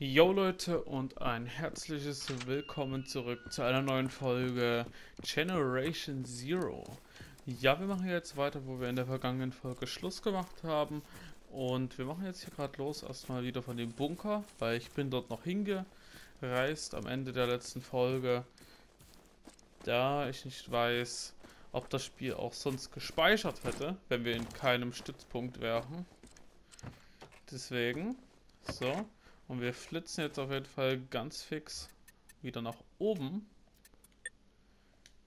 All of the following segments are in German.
Yo Leute und ein herzliches Willkommen zurück zu einer neuen Folge Generation Zero. Ja, wir machen jetzt weiter, wo wir in der vergangenen Folge Schluss gemacht haben. Und wir machen jetzt hier gerade los, erstmal wieder von dem Bunker, weil ich bin dort noch hingereist am Ende der letzten Folge. Da ich nicht weiß, ob das Spiel auch sonst gespeichert hätte, wenn wir in keinem Stützpunkt wären. Deswegen, so. Und wir flitzen jetzt auf jeden Fall ganz fix wieder nach oben.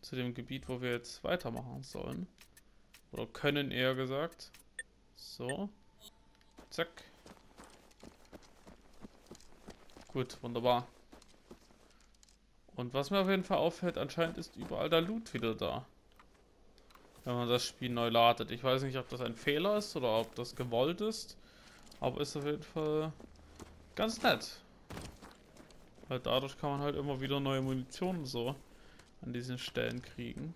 Zu dem Gebiet, wo wir jetzt weitermachen sollen. Oder können eher gesagt. So. Zack. Gut, wunderbar. Und was mir auf jeden Fall auffällt, anscheinend ist überall der Loot wieder da. Wenn man das Spiel neu ladet. Ich weiß nicht, ob das ein Fehler ist oder ob das gewollt ist. Aber ist auf jeden Fall ganz nett. Weil dadurch kann man halt immer wieder neue Munition so an diesen Stellen kriegen.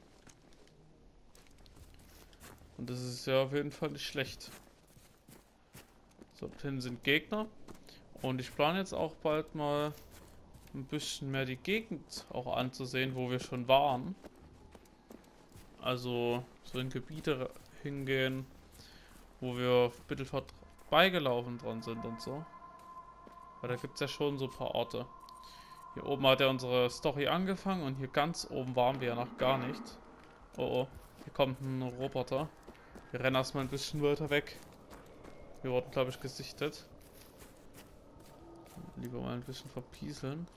Und das ist ja auf jeden Fall nicht schlecht. So, hinten sind Gegner. Und ich plane jetzt auch bald mal ein bisschen mehr die Gegend auch anzusehen, wo wir schon waren. Also so in Gebiete hingehen, wo wir ein bisschen vorbeigelaufen dran sind und so. Weil da gibt es ja schon so ein paar Orte. Hier oben hat ja unsere Story angefangen und hier ganz oben waren wir ja noch gar nicht. Oh oh, hier kommt ein Roboter. Wir rennen erstmal ein bisschen weiter weg. Wir wurden, glaube ich, gesichtet. Lieber mal ein bisschen verpieseln.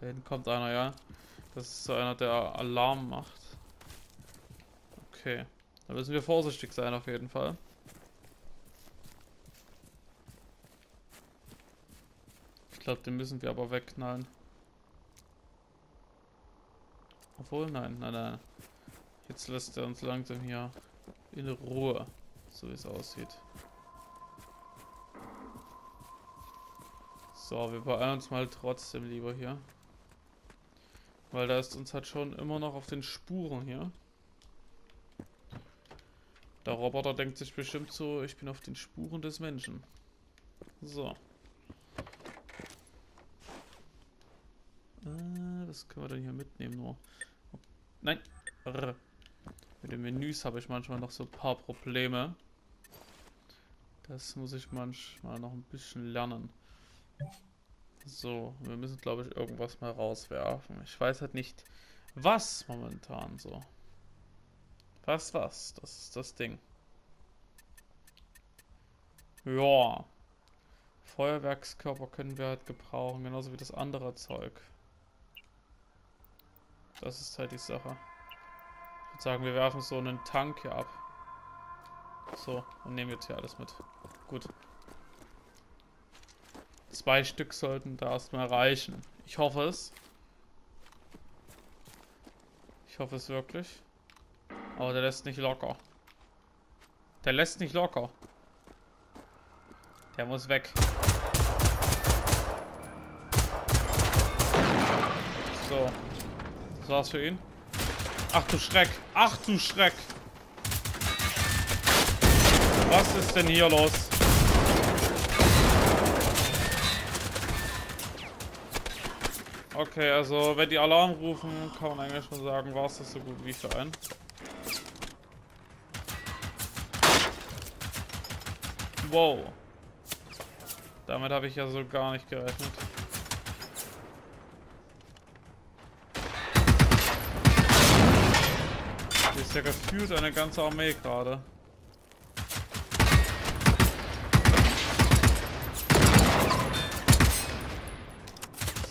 Da hinten kommt einer, ja. Das ist so einer, der Alarm macht. Okay. Da müssen wir vorsichtig sein auf jeden Fall. Glaube, den müssen wir aber wegknallen. Obwohl, nein, nein, nein. Jetzt lässt er uns langsam hier in Ruhe, so wie es aussieht. So, wir beeilen uns mal trotzdem lieber hier. Weil da ist uns halt schon immer noch auf den Spuren hier. Der Roboter denkt sich bestimmt so, ich bin auf den Spuren des Menschen. So. Äh, was können wir denn hier mitnehmen nur? Nein! Mit den Menüs habe ich manchmal noch so ein paar Probleme. Das muss ich manchmal noch ein bisschen lernen. So, wir müssen glaube ich irgendwas mal rauswerfen. Ich weiß halt nicht, was momentan so. Was, was? Das ist das Ding. Ja. Feuerwerkskörper können wir halt gebrauchen, genauso wie das andere Zeug. Das ist halt die Sache. Ich würde sagen, wir werfen so einen Tank hier ab. So, und nehmen jetzt hier alles mit. Gut. Zwei Stück sollten da erstmal reichen. Ich hoffe es. Ich hoffe es wirklich. Aber der lässt nicht locker. Der lässt nicht locker. Der muss weg. So. Das war's für ihn. Ach du Schreck. Ach du Schreck. Was ist denn hier los? Okay, also wenn die Alarm rufen, kann man eigentlich schon sagen, war es das so gut wie für einen. Wow. Damit habe ich ja so gar nicht gerechnet. Ja gefühlt eine ganze Armee gerade.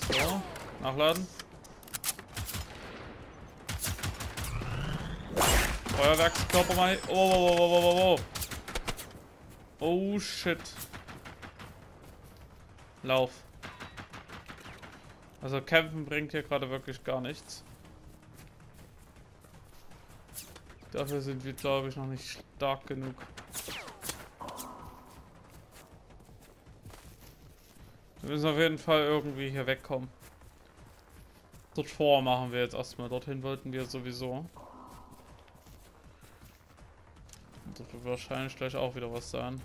So, nachladen. Feuerwerkskörper mal. Oh, oh, oh, oh, oh, oh. Oh shit. Lauf. Also kämpfen bringt hier gerade wirklich gar nichts. Dafür sind wir, glaube ich, noch nicht stark genug. Wir müssen auf jeden Fall irgendwie hier wegkommen. Dort vor machen wir jetzt erstmal. Dorthin wollten wir sowieso. Und wird wahrscheinlich gleich auch wieder was sein.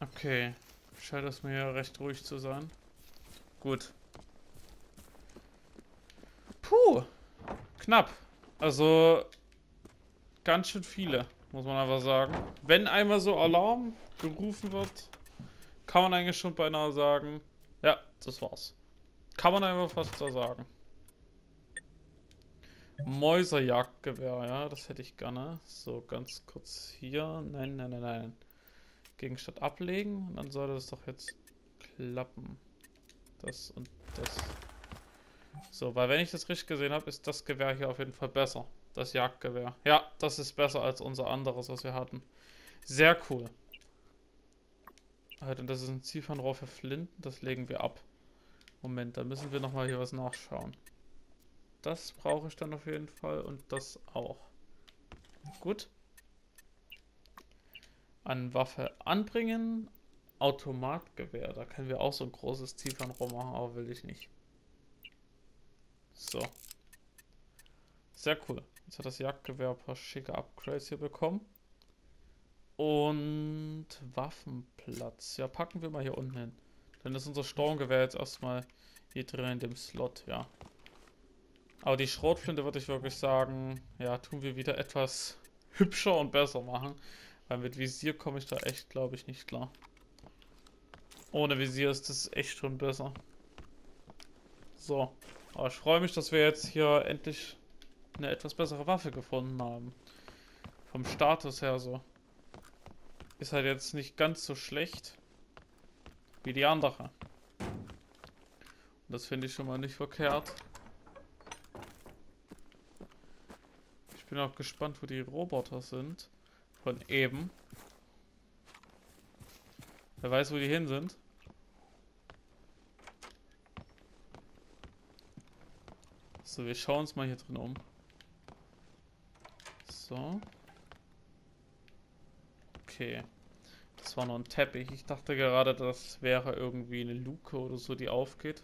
Okay. Scheint es mir recht ruhig zu sein. Gut. Puh. Knapp. Also ganz schön viele, muss man einfach sagen. Wenn einmal so Alarm gerufen wird, kann man eigentlich schon beinahe sagen, ja, das war's. Kann man einfach fast so sagen. Mäuserjagdgewehr, ja, das hätte ich gerne. So, ganz kurz hier. Nein, nein, nein, nein. Gegenstand ablegen. Und dann sollte das doch jetzt klappen. Das und das. So, weil wenn ich das richtig gesehen habe, ist das Gewehr hier auf jeden Fall besser. Das Jagdgewehr. Ja, das ist besser als unser anderes, was wir hatten. Sehr cool. Und das ist ein Zielfernrohr für Flinten. Das legen wir ab. Moment, da müssen wir nochmal hier was nachschauen. Das brauche ich dann auf jeden Fall und das auch. Gut. An Waffe anbringen. Automatgewehr. Da können wir auch so ein großes Zielfernrohr machen, aber will ich nicht. So. Sehr cool. Jetzt hat das Jagdgewehr ein paar schicke Upgrades hier bekommen. Und Waffenplatz. Ja, packen wir mal hier unten hin. Dann ist unser Sturmgewehr jetzt erstmal hier drin in dem Slot, ja. Aber die Schrotflinte würde ich wirklich sagen, ja, tun wir wieder etwas hübscher und besser machen. Weil mit Visier komme ich da echt, glaube ich, nicht klar. Ohne Visier ist das echt schon besser. So. Aber ich freue mich, dass wir jetzt hier endlich eine etwas bessere Waffe gefunden haben. Vom Status her so. Ist halt jetzt nicht ganz so schlecht wie die andere. Und das finde ich schon mal nicht verkehrt. Ich bin auch gespannt, wo die Roboter sind. Von eben. Wer weiß, wo die hin sind. So, wir schauen uns mal hier drin um. So. Okay. Das war noch ein Teppich. Ich dachte gerade, das wäre irgendwie eine Luke oder so, die aufgeht.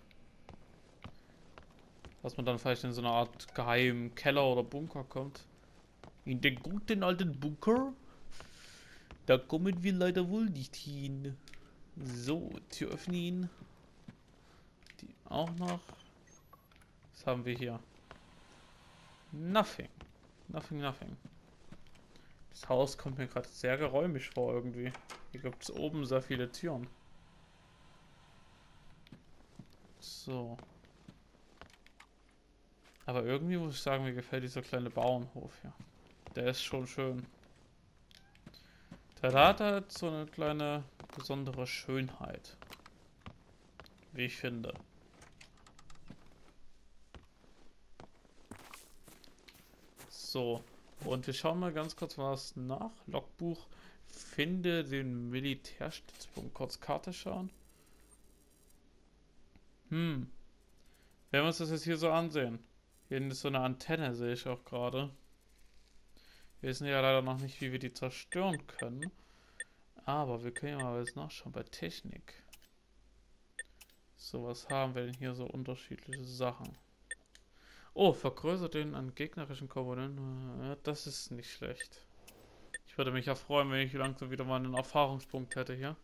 Dass man dann vielleicht in so eine Art geheimen Keller oder Bunker kommt. In den guten alten Bunker? Da kommen wir leider wohl nicht hin. So, Tür öffnen. Die auch noch. Was haben wir hier? Nothing. Nothing, nothing. Das Haus kommt mir gerade sehr geräumig vor irgendwie. Hier gibt es oben sehr viele Türen. So. Aber irgendwie muss ich sagen, mir gefällt dieser kleine Bauernhof hier. Der ist schon schön. Der hat halt so eine kleine besondere Schönheit. Wie ich finde. So. Und wir schauen mal ganz kurz was nach. Logbuch. Finde den Militärstützpunkt. Kurz Karte schauen. Hm. Wenn wir uns das jetzt hier so ansehen. Hier ist so eine Antenne, sehe ich auch gerade. Wir wissen ja leider noch nicht, wie wir die zerstören können. Aber wir können ja mal jetzt nachschauen bei Technik. So, was haben wir denn hier so unterschiedliche Sachen? Oh, vergrößert den an gegnerischen Komponenten. Das ist nicht schlecht. Ich würde mich ja freuen, wenn ich langsam wieder mal einen Erfahrungspunkt hätte hier.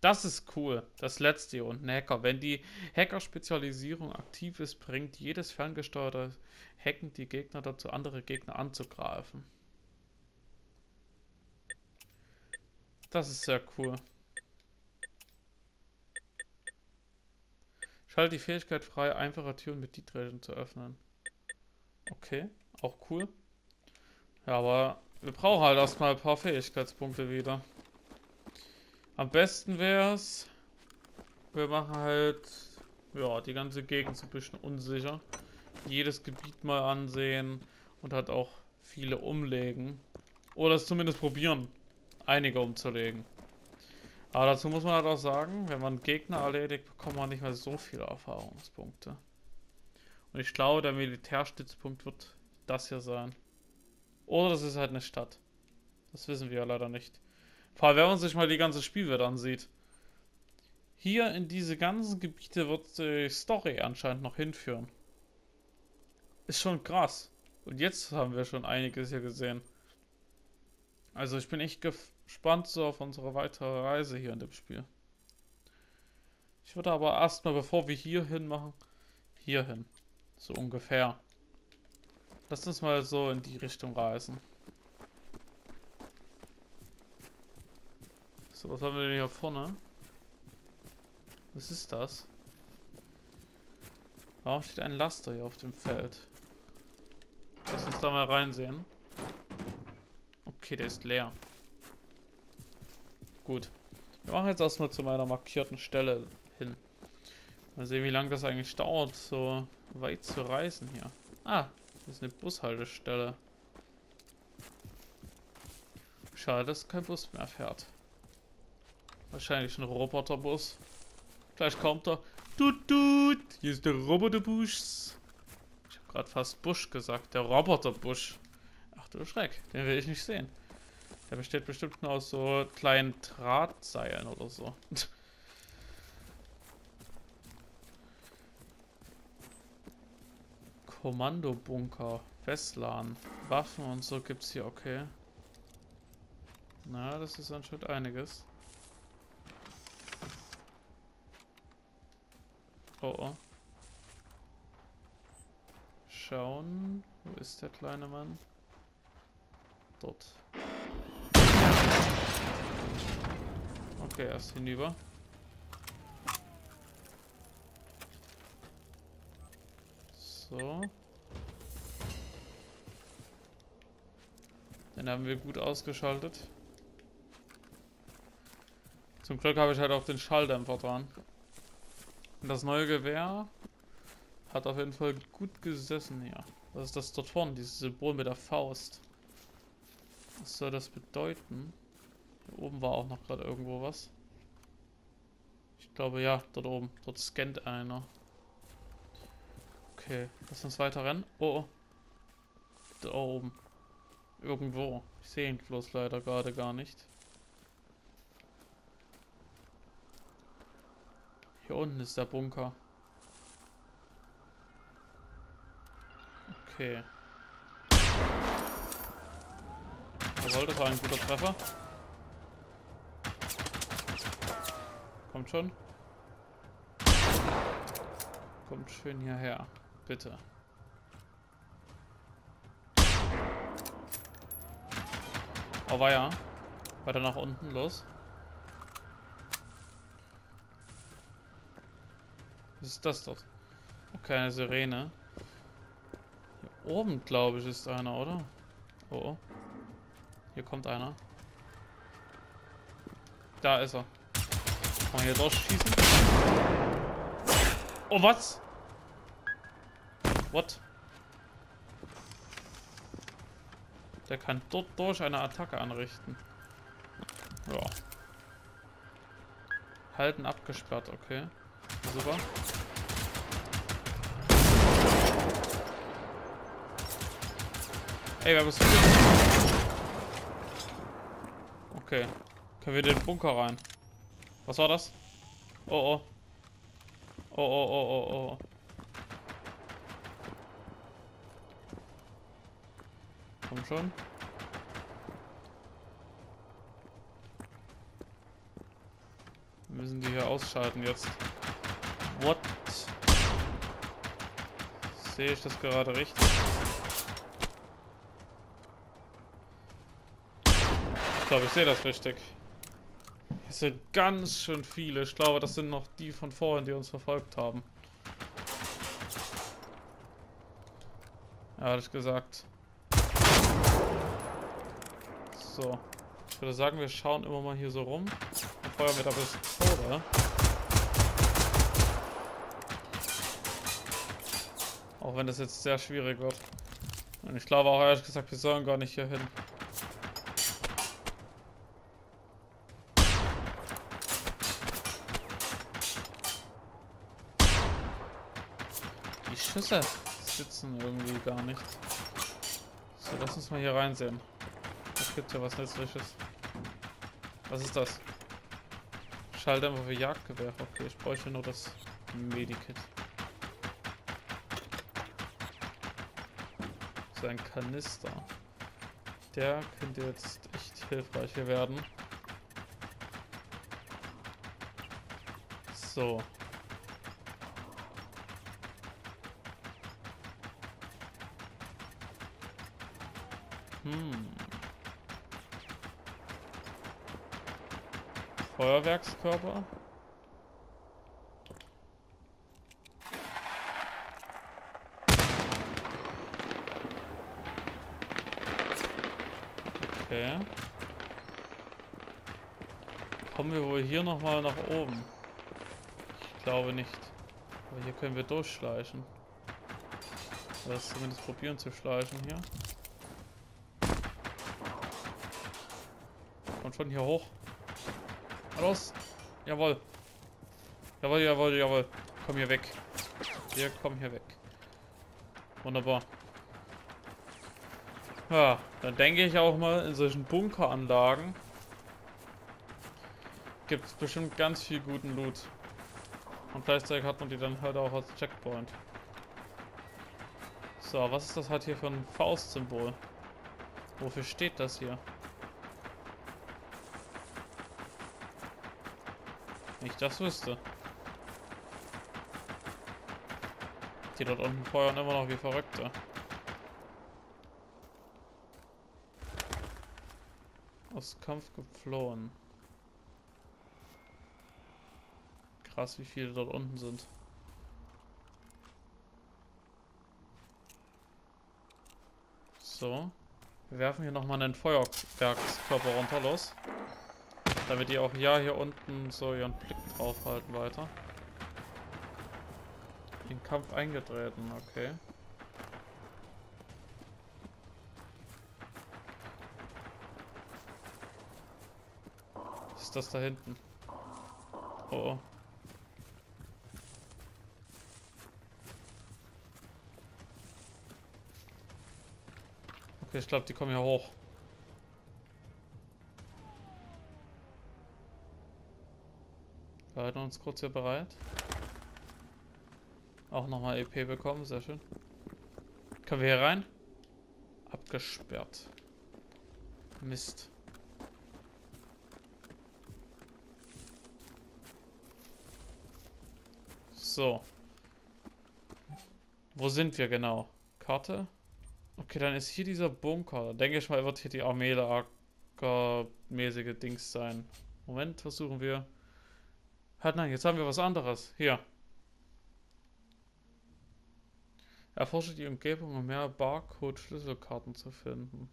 Das ist cool. Das letzte hier unten, Hacker. Wenn die Hacker-Spezialisierung aktiv ist, bringt jedes ferngesteuerte Hacken die Gegner dazu, andere Gegner anzugreifen. Das ist sehr cool. Schalte die Fähigkeit frei, einfache Türen mit Deep zu öffnen. Okay, auch cool. Ja, aber wir brauchen halt erstmal ein paar Fähigkeitspunkte wieder. Am besten wäre es, wir machen halt, ja, die ganze Gegend so ein bisschen unsicher. Jedes Gebiet mal ansehen und halt auch viele umlegen. Oder es zumindest probieren, einige umzulegen. Aber dazu muss man halt auch sagen, wenn man Gegner erledigt, bekommt man nicht mehr so viele Erfahrungspunkte. Und ich glaube, der Militärstützpunkt wird das hier sein. Oder das ist halt eine Stadt. Das wissen wir ja leider nicht. Vor allem, wenn man sich mal die ganze Spielwelt ansieht. Hier in diese ganzen Gebiete wird die Story anscheinend noch hinführen. Ist schon krass. Und jetzt haben wir schon einiges hier gesehen. Also ich bin echt gespannt so auf unsere weitere Reise hier in dem Spiel. Ich würde aber erstmal, bevor wir hier hin machen, hier hin. So ungefähr. Lass uns mal so in die Richtung reisen. So, was haben wir denn hier vorne? Was ist das? Warum steht ein Laster hier auf dem Feld? Lass uns da mal reinsehen. Okay, der ist leer. Gut. Wir machen jetzt erstmal zu meiner markierten Stelle hin. Mal sehen, wie lange das eigentlich dauert, so weit zu reisen hier. Ah, das ist eine Bushaltestelle. Schade, dass kein Bus mehr fährt. Wahrscheinlich ein Roboterbus. Gleich kommt er. Tut, tut. Hier ist der Roboterbusch. Ich habe gerade fast Busch gesagt. Der Roboterbusch. Ach du Schreck. Den will ich nicht sehen. Der besteht bestimmt nur aus so kleinen Drahtseilen oder so. Kommandobunker. Westlan. Waffen und so gibt's hier, okay. Na, das ist anscheinend einiges. Oh oh. Schauen. Wo ist der kleine Mann? Dort. Okay, erst hinüber. So. Den haben wir gut ausgeschaltet. Zum Glück habe ich halt auch den Schalldämpfer dran. Und das neue Gewehr hat auf jeden Fall gut gesessen hier. Was ist das dort vorne, dieses Symbol mit der Faust? Was soll das bedeuten? Hier oben war auch noch gerade irgendwo was. Ich glaube ja, dort oben. Dort scannt einer. Okay, lass uns weiter rennen. Oh, oh. Da oben. Irgendwo. Ich sehe ihn bloß leider gerade gar nicht. Hier unten ist der Bunker. Okay. Jawohl, das war ein guter Treffer. Kommt schon. Kommt schön hierher. Bitte. Oh, war ja. Weiter nach unten, los. Was ist das dort? Okay, eine Sirene. Hier oben, glaube ich, ist einer, oder? Oh, oh. Hier kommt einer. Da ist er. Kann man hier durchschießen? Oh, was? What? Der kann dort durch eine Attacke anrichten. Ja. Halten abgesperrt, okay. Super. Ey, wer bist du? Okay. Können wir den Bunker rein? Was war das? Oh oh. Oh oh oh oh oh. Komm schon. Wir müssen die hier ausschalten jetzt. What? Sehe ich das gerade richtig? Ich glaube, ich sehe das richtig. Hier sind ganz schön viele. Ich glaube, das sind noch die von vorhin, die uns verfolgt haben. Ja, ehrlich gesagt. So. Ich würde sagen, wir schauen immer mal hier so rum. Und feuern wir da Pistole. Auch wenn das jetzt sehr schwierig wird. Und ich glaube auch ehrlich gesagt, wir sollen gar nicht hier hin. Die Schüsse sitzen irgendwie gar nicht. So, lass uns mal hier reinsehen. Es gibt ja was Nützliches. Was ist das? Schalldämpfer für Jagdgewehr. Okay, ich bräuchte nur das Medikit. So ein Kanister. Der könnte jetzt echt hilfreich hier werden. So. Hm. Feuerwerkskörper. Okay. Kommen wir wohl hier nochmal nach oben? Ich glaube nicht. Aber hier können wir durchschleichen. Oder zumindest probieren zu schleichen hier. Kommt schon hier hoch. Los. Jawohl. Jawohl, jawohl, jawohl. Komm hier weg. Wir kommen hier weg. Wunderbar. Ja, dann denke ich auch mal, in solchen Bunkeranlagen gibt es bestimmt ganz viel guten Loot. Und gleichzeitig hat man die dann halt auch als Checkpoint. So, was ist das halt hier für ein Faustsymbol? Wofür steht das hier? Nicht das wüsste. Die dort unten feuern immer noch wie Verrückte. Aus Kampf geflohen. Krass, wie viele dort unten sind. So. Wir werfen hier nochmal einen Feuerwerkskörper runter los. Damit die auch ja hier unten so ihren Blick drauf halten weiter. In Kampf eingetreten, okay. Was ist das da hinten? Oh. oh. Okay, ich glaube, die kommen hier hoch. Halten uns kurz hier bereit. Auch nochmal EP bekommen, sehr schön. Können wir hier rein? Abgesperrt. Mist. So. Wo sind wir genau? Karte? Okay, dann ist hier dieser Bunker. Denke ich mal, wird hier die Armee-Lager-mäßige Dings sein. Moment, versuchen wir. Halt nein, jetzt haben wir was anderes. Hier. Erforsche die Umgebung, um mehr Barcode-Schlüsselkarten zu finden.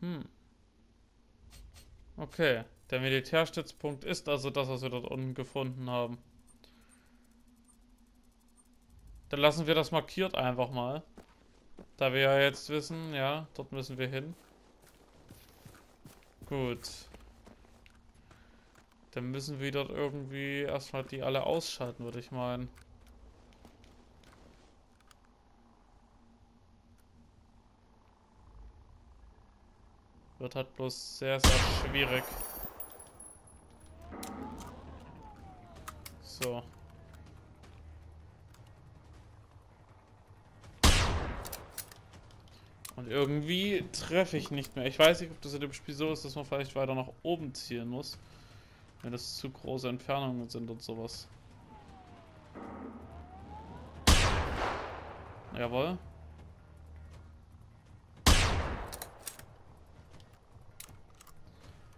Hm. Okay. Der Militärstützpunkt ist also das, was wir dort unten gefunden haben. Dann lassen wir das markiert einfach mal. Da wir ja jetzt wissen, ja, dort müssen wir hin. Gut. Dann müssen wir dort irgendwie erstmal die alle ausschalten, würde ich meinen. Wird halt bloß sehr, sehr schwierig. So. Und irgendwie treffe ich nicht mehr. Ich weiß nicht, ob das in dem Spiel so ist, dass man vielleicht weiter nach oben zielen muss. Wenn das zu große Entfernungen sind und sowas. Jawohl.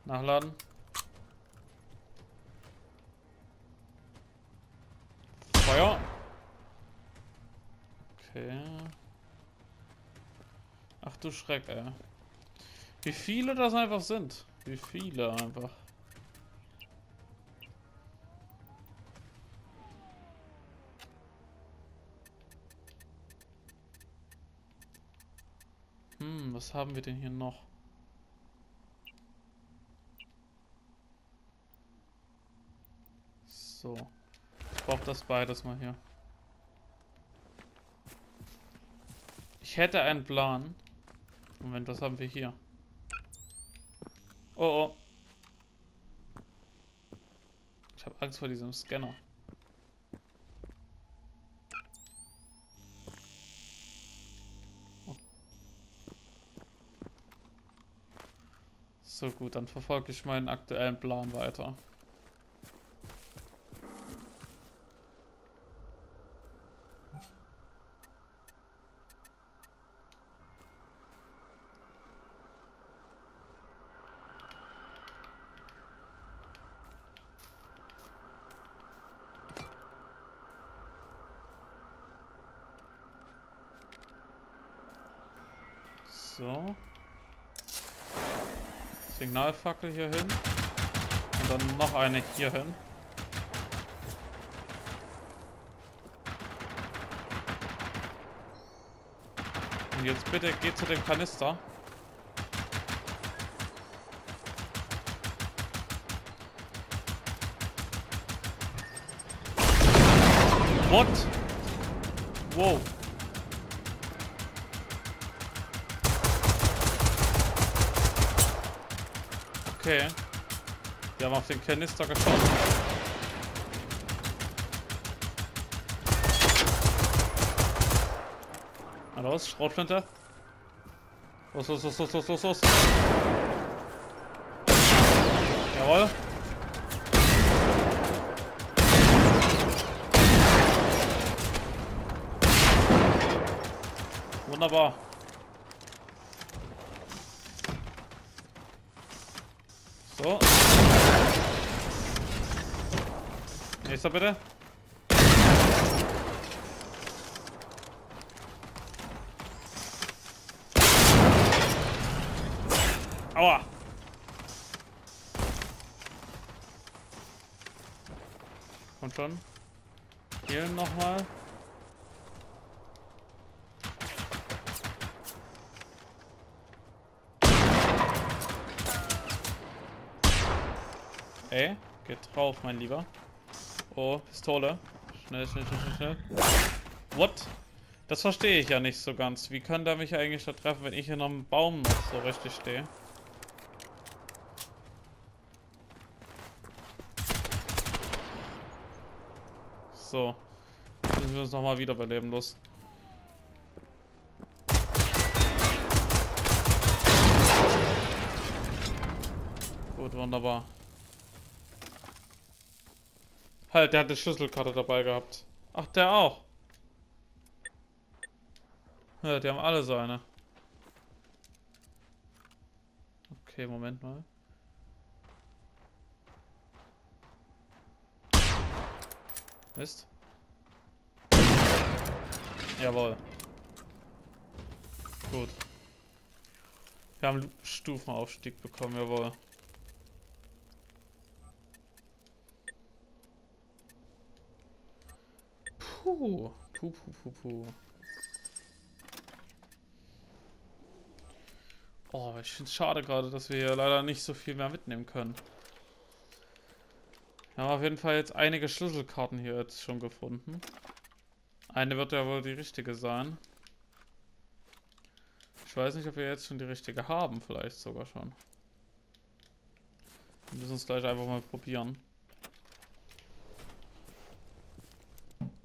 Nachladen. Feuer. Okay. Ach du Schreck, ey. Wie viele das einfach sind. Wie viele einfach. Hm, was haben wir denn hier noch? So. Ich brauche das beides mal hier. Ich hätte einen Plan. Moment, was haben wir hier? Oh, oh. Ich habe Angst vor diesem Scanner. So gut, dann verfolge ich meinen aktuellen Plan weiter. So. Signalfackel hier hin. Und dann noch eine hier hin. Und jetzt bitte geht zu dem Kanister. What? Wow. Okay. Die haben auf den Kanister geschossen. Na los, Schrotflinte. Los, los, los, los, los, los, los. Jawohl. Wunderbar. Nächster bitte. Aua. Kommt schon. Hier nochmal. Ey, geht drauf, mein Lieber. Oh, Pistole. Schnell, schnell, schnell, schnell, What? Das verstehe ich ja nicht so ganz. Wie kann der mich eigentlich da treffen, wenn ich in einem Baum noch so richtig stehe? So. Jetzt müssen wir uns nochmal wiederbeleben. Los. Gut, wunderbar. Halt, der hat eine Schlüsselkarte dabei gehabt. Ach, der auch. Ja, die haben alle so eine. Okay, Moment mal. Mist. Jawohl. Gut. Wir haben Stufenaufstieg bekommen, jawohl. Puh. Puh, puh, puh, puh. Oh, ich finde es schade gerade, dass wir hier leider nicht so viel mehr mitnehmen können. Wir haben auf jeden Fall jetzt einige Schlüsselkarten hier jetzt schon gefunden. Eine wird ja wohl die richtige sein. Ich weiß nicht, ob wir jetzt schon die richtige haben, vielleicht sogar schon. Wir müssen es gleich einfach mal probieren.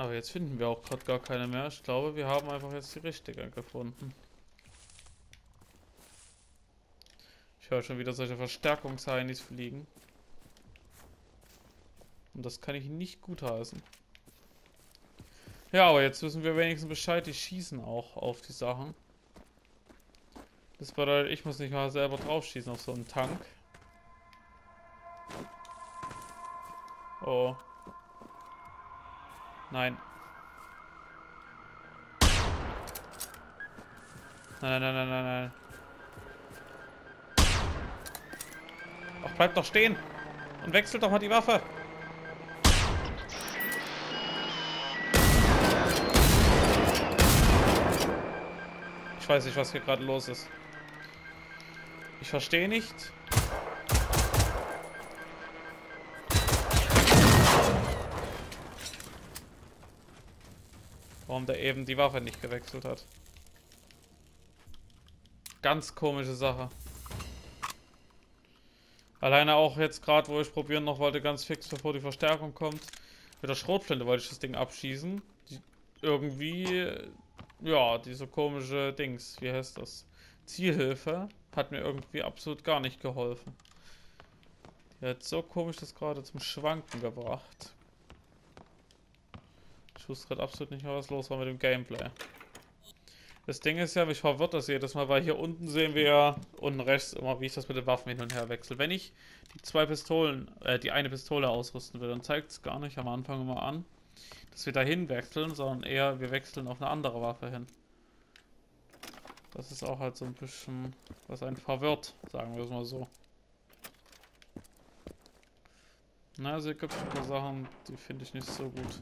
Aber jetzt finden wir auch gerade gar keine mehr. Ich glaube, wir haben einfach jetzt die richtige gefunden. Ich höre schon wieder solche Verstärkungsheinis fliegen. Und das kann ich nicht gutheißen. Ja, aber jetzt wissen wir wenigstens Bescheid. Die schießen auch auf die Sachen. Das bedeutet, ich muss nicht mal selber drauf schießen auf so einen Tank. Oh. Nein. Nein, nein, nein, nein, nein, nein. Ach, bleib doch stehen. Und wechselt doch mal die Waffe. Ich weiß nicht, was hier gerade los ist. Ich verstehe nicht. Warum der eben die Waffe nicht gewechselt hat. Ganz komische Sache. Alleine auch jetzt gerade, wo ich probieren noch wollte, ganz fix, bevor die Verstärkung kommt. Mit der Schrotflinte wollte ich das Ding abschießen. Die irgendwie, ja, diese komische Dings, wie heißt das? Zielhilfe hat mir irgendwie absolut gar nicht geholfen. Die hat so komisch das gerade zum Schwanken gebracht. Wusste gerade absolut nicht mehr, was los war mit dem Gameplay. Das Ding ist ja, mich verwirrt das jedes Mal, weil hier unten sehen wir ja unten rechts immer, wie ich das mit den Waffen hin und her wechsle. Wenn ich die zwei Pistolen, äh, die eine Pistole ausrüsten will, dann zeigt es gar nicht am Anfang immer an, dass wir dahin wechseln, sondern eher wir wechseln auf eine andere Waffe hin. Das ist auch halt so ein bisschen, was einen verwirrt, sagen wir es mal so. Na, also hier gibt es ein paar Sachen, die finde ich nicht so gut.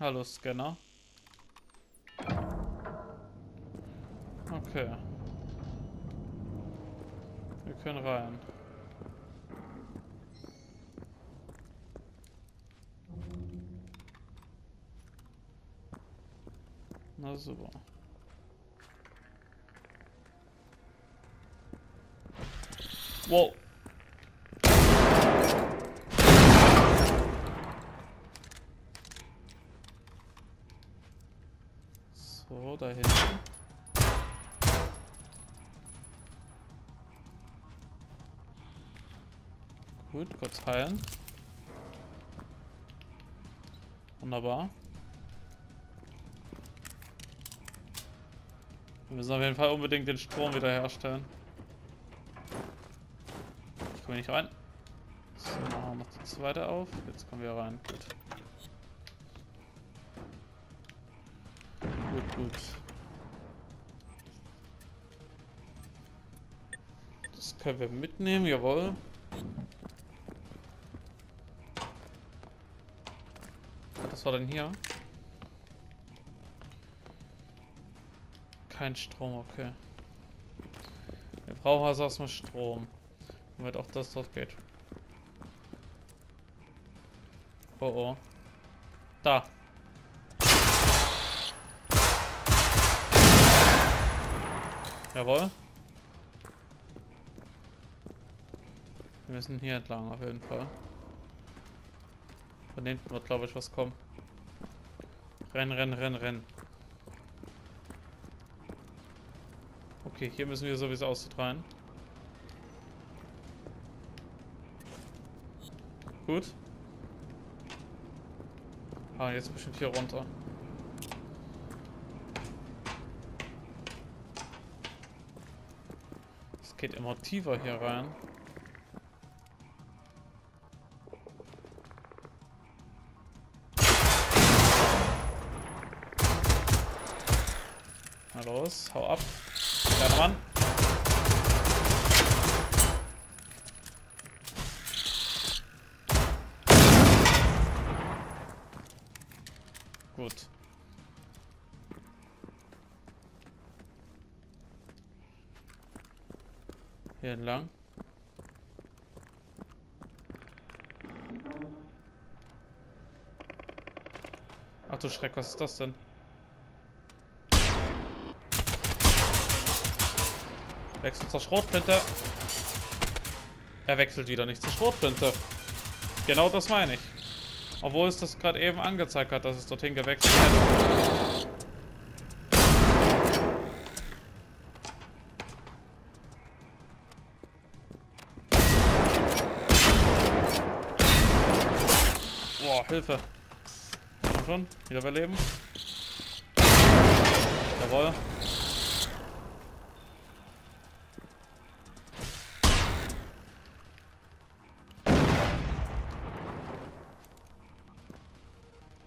Hallo Scanner. Okay. Wir können rein. Na super. Wow. So, da hinten. Gut, kurz heilen. Wunderbar. Wir müssen auf jeden Fall unbedingt den Strom wiederherstellen. Ich komme nicht rein. So, machen wir noch die zweite auf. Jetzt kommen wir rein. Gut. Gut, gut. Das können wir mitnehmen, jawohl. Was war denn hier? Kein Strom, okay. Wir brauchen also erstmal Strom. Damit auch das dort geht. Oh oh. Da. Jawohl. Wir müssen hier entlang auf jeden Fall. Von hinten wird glaube ich was kommen. Renn, renn, renn, renn. Okay, hier müssen wir sowieso aussieht rein. Gut. Ah, jetzt bestimmt hier runter. Geht immer tiefer hier rein. Na los, hau ab. Kleiner Mann. Hier entlang. Ach du Schreck, was ist das denn? Wechselt zur Schrotflinte. Er wechselt wieder nicht zur Schrotflinte. Genau das meine ich. Obwohl es das gerade eben angezeigt hat, dass es dorthin gewechselt hat. Hilfe. Komm schon, wieder überleben. Jawohl.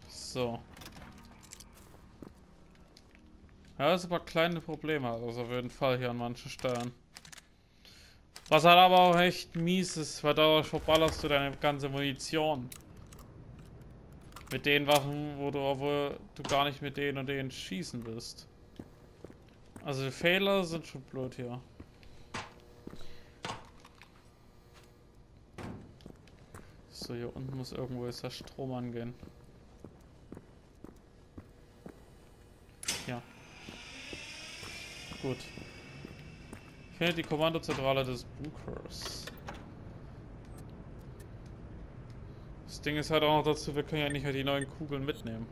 So. Ja, das ist aber kleine Probleme, also auf jeden Fall hier an manchen Stellen. Was halt aber auch echt mies ist, weil dadurch verballerst du deine ganze Munition. Mit den Waffen, wo du, obwohl du gar nicht mit denen und denen schießen willst. Also die Fehler sind schon blöd hier. So, hier unten muss irgendwo jetzt der Strom angehen. Ja. Gut. Finde die Kommandozentrale des Bunkers. Das Ding ist halt auch noch dazu, wir können ja nicht mehr die neuen Kugeln mitnehmen.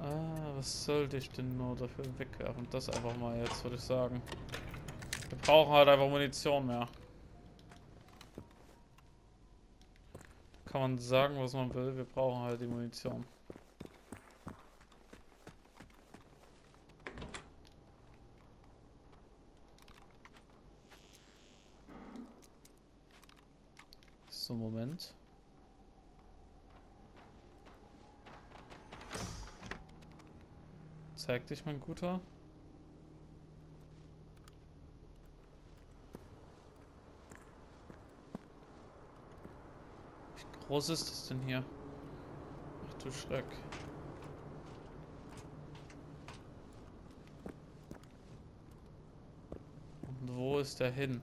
Ah, was sollte ich denn nur dafür wegwerfen? Das einfach mal jetzt, würde ich sagen. Wir brauchen halt einfach Munition mehr. Kann man sagen, was man will, wir brauchen halt die Munition. So, Moment. Zeig dich, mein Guter. Wie groß ist das denn hier? Ach du Schreck. Und wo ist der hin?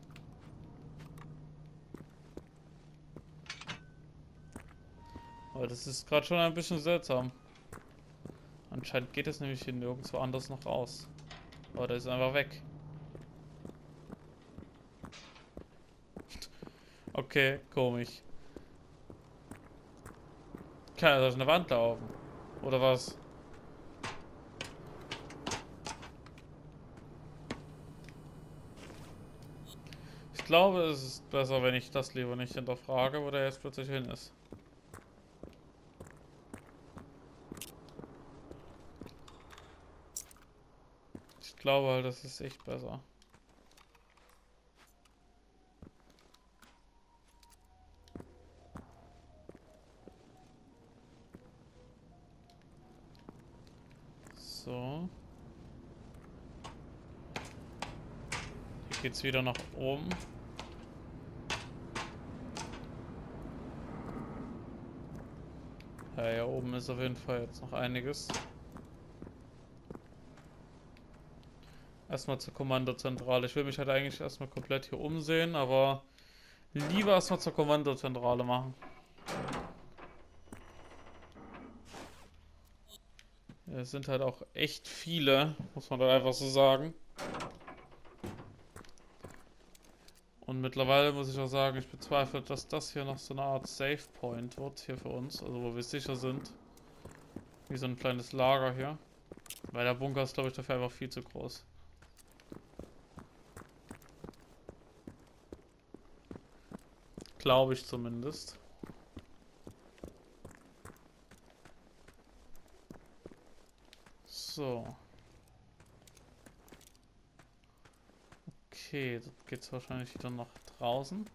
Das ist gerade schon ein bisschen seltsam. Anscheinend geht es nämlich hier nirgendwo anders noch raus. Aber der ist einfach weg. Okay, komisch. Kann er durch eine Wand laufen? Oder was? Ich glaube, es ist besser, wenn ich das lieber nicht hinterfrage, wo der jetzt plötzlich hin ist. Glaube halt, das ist echt besser. So. Hier geht's wieder nach oben. Ja, hier oben ist auf jeden Fall jetzt noch einiges. Erstmal zur Kommandozentrale. Ich will mich halt eigentlich erstmal komplett hier umsehen, aber lieber erstmal zur Kommandozentrale machen. Es sind halt auch echt viele, muss man da einfach so sagen. Und mittlerweile muss ich auch sagen, ich bezweifle, dass das hier noch so eine Art Save Point wird hier für uns, also wo wir sicher sind. Wie so ein kleines Lager hier. Weil der Bunker ist, glaube ich, dafür einfach viel zu groß. Glaube ich zumindest. So. Okay, das geht's wahrscheinlich wieder nach draußen.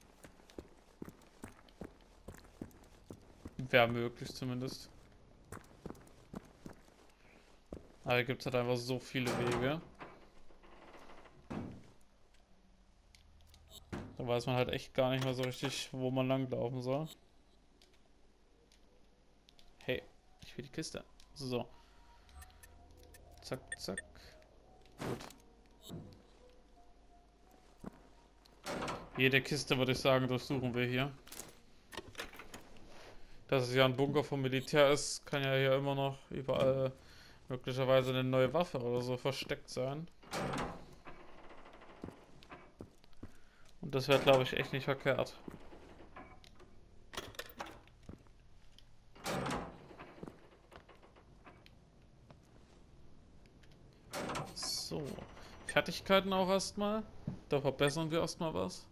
Wäre möglich zumindest. Aber hier gibt es halt einfach so viele Wege. Da weiß man halt echt gar nicht mehr so richtig, wo man langlaufen soll. Hey, ich will die Kiste. So. Zack, zack. Gut. Jede Kiste, würde ich sagen, durchsuchen wir hier. Dass es ja ein Bunker vom Militär ist, kann ja hier immer noch überall möglicherweise eine neue Waffe oder so versteckt sein. Das wäre, glaube ich, echt nicht verkehrt. So. Fertigkeiten auch erstmal. Da verbessern wir erstmal was.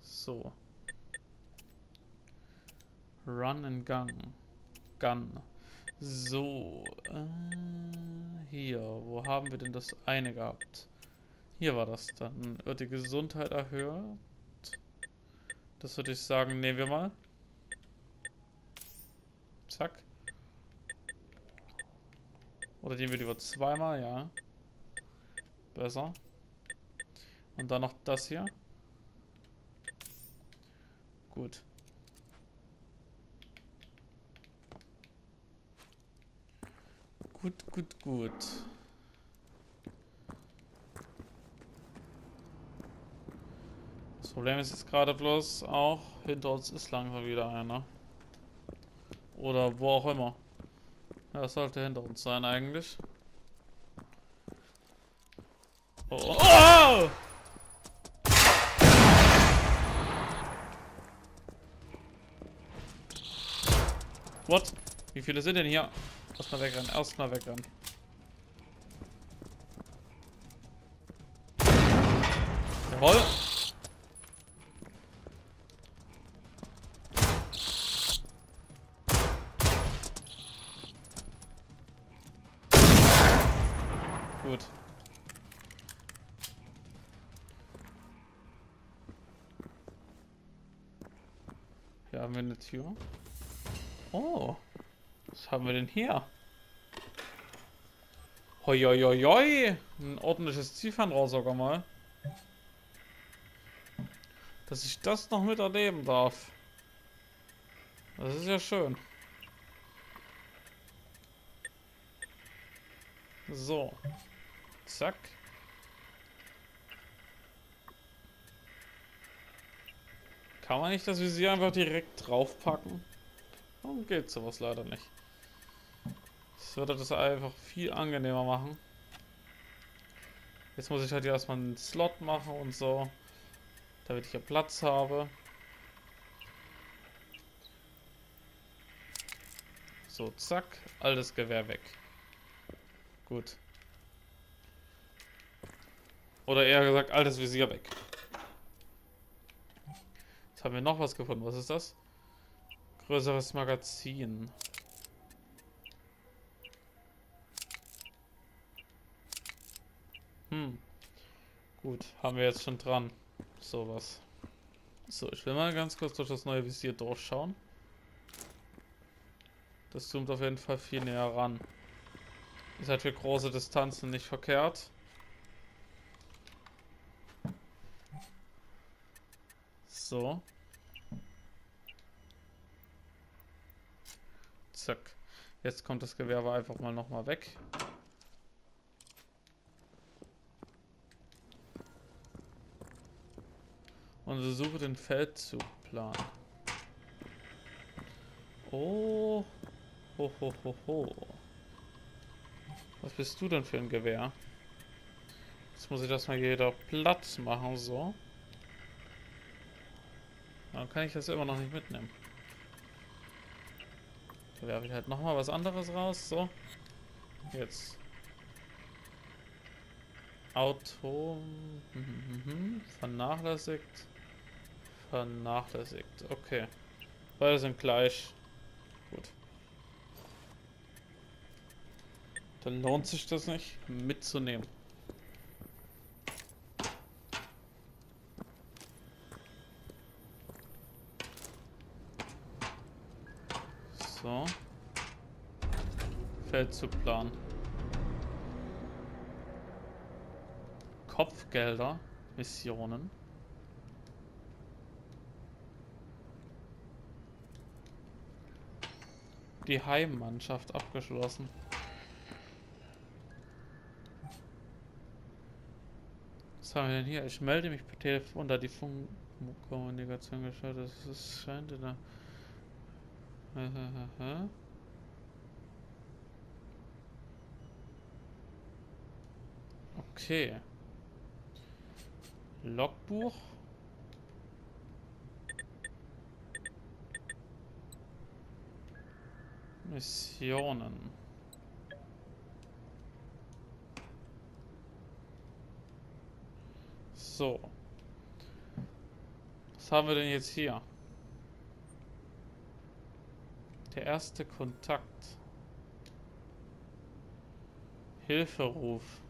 So. Run and Gun. Gun. So. Äh, hier. Wo haben wir denn das eine gehabt? Hier war das dann. Wird die Gesundheit erhöht? Das würde ich sagen, nehmen wir mal. Zack. Oder nehmen wir lieber zweimal, ja. Besser. Und dann noch das hier. Gut. Gut, gut, gut. Problem ist jetzt gerade bloß auch, hinter uns ist langsam wieder einer. Oder wo auch immer. Das sollte hinter uns sein eigentlich. Oh! oh. oh! What? Wie viele sind denn hier? Erstmal wegrennen, erstmal wegrennen. Jawoll! Tür. Oh. Was haben wir denn hier? Hoi, hoi, hoi, hoi. Ein ordentliches Zielfernrohr sogar mal. Dass ich das noch miterleben darf. Das ist ja schön. So. Zack. Kann man nicht das Visier einfach direkt draufpacken? Warum geht sowas leider nicht? Das würde das einfach viel angenehmer machen. Jetzt muss ich halt erstmal einen Slot machen und so. Damit ich hier Platz habe. So, zack. Altes Gewehr weg. Gut. Oder eher gesagt, altes Visier weg. Haben wir noch was gefunden. Was ist das? Größeres Magazin. Hm. Gut, haben wir jetzt schon dran. Sowas. So, ich will mal ganz kurz durch das neue Visier durchschauen. Das zoomt auf jeden Fall viel näher ran. Ist halt für große Distanzen nicht verkehrt. So. Zack. Jetzt kommt das Gewehr aber einfach mal nochmal weg. Und suche den Feldzugplan. Oh. Ho, ho, ho, ho. Was bist du denn für ein Gewehr? Jetzt muss ich das mal jeder platt machen, so. Dann kann ich das immer noch nicht mitnehmen. Werfe ich halt nochmal was anderes raus, so. Jetzt. Auto. Vernachlässigt. Vernachlässigt. Okay. Beide sind gleich. Gut. Dann lohnt sich das nicht mitzunehmen. So. Feldzugplan. Kopfgelder, Missionen. Die Heimmannschaft abgeschlossen. Was haben wir denn hier? Ich melde mich per Telefon, da die Funkkommunikation gestartet ist. Es scheint in der... Okay. Logbuch. Missionen. So. Was haben wir denn jetzt hier? Der erste Kontakt. Hilferuf.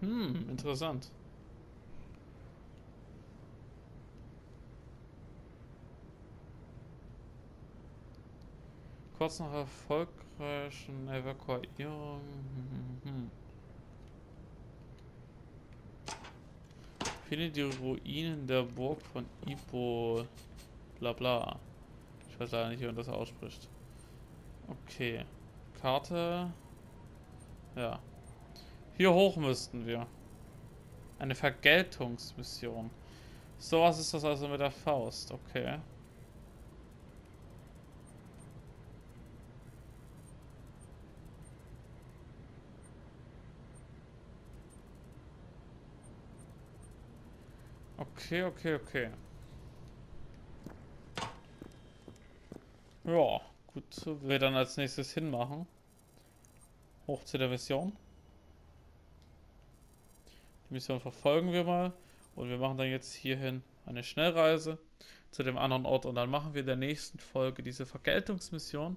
Hm, interessant. Kurz nach erfolgreichen Evakuierung. Hm, hm, hm. Finde die Ruinen der Burg von Ipo. Bla bla. Ich weiß leider nicht, wie man das ausspricht. Okay. Karte. Ja. Hier hoch müssten wir. Eine Vergeltungsmission. So was ist das also mit der Faust. Okay. Okay, okay, okay. Ja, gut, wir dann als nächstes hinmachen. Hoch zu der Mission. Die Mission verfolgen wir mal. Und wir machen dann jetzt hierhin eine Schnellreise zu dem anderen Ort. Und dann machen wir in der nächsten Folge diese Vergeltungsmission.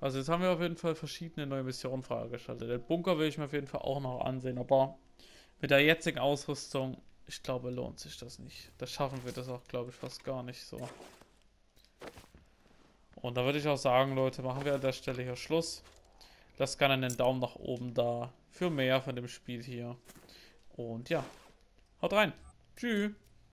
Also jetzt haben wir auf jeden Fall verschiedene neue Missionen freigeschaltet. Den Bunker will ich mir auf jeden Fall auch noch ansehen. Aber mit der jetzigen Ausrüstung, ich glaube, lohnt sich das nicht. Da schaffen wir das auch, glaube ich, fast gar nicht so. Und da würde ich auch sagen, Leute, machen wir an der Stelle hier Schluss. Lasst gerne einen Daumen nach oben da für mehr von dem Spiel hier. Und ja, haut rein. Tschüss.